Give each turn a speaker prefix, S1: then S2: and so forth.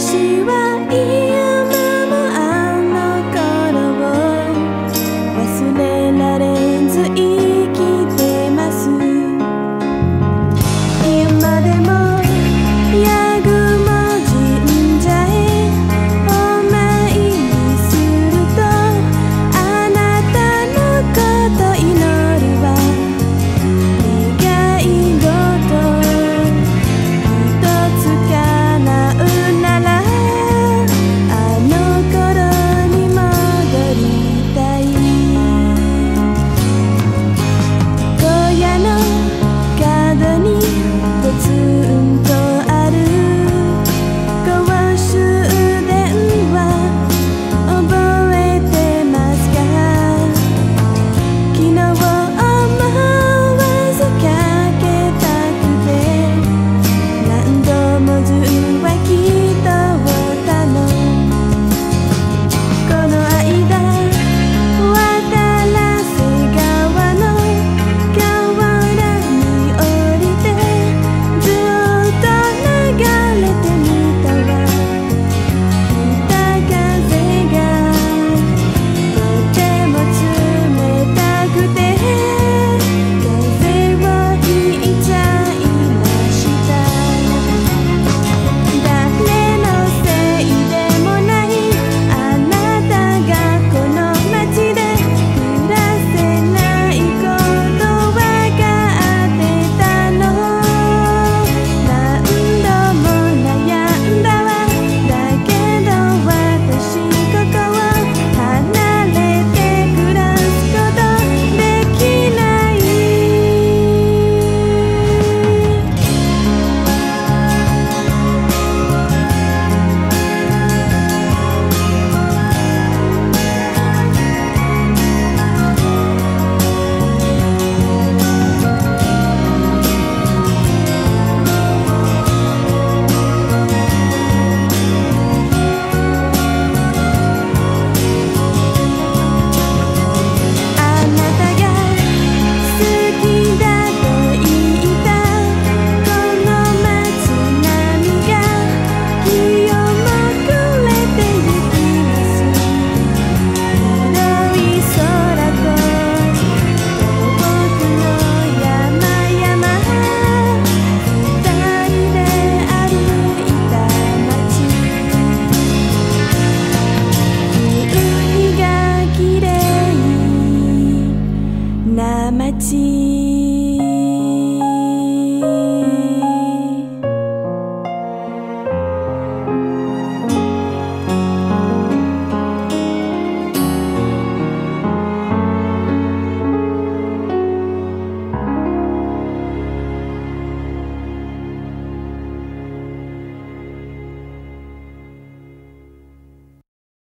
S1: 私はいい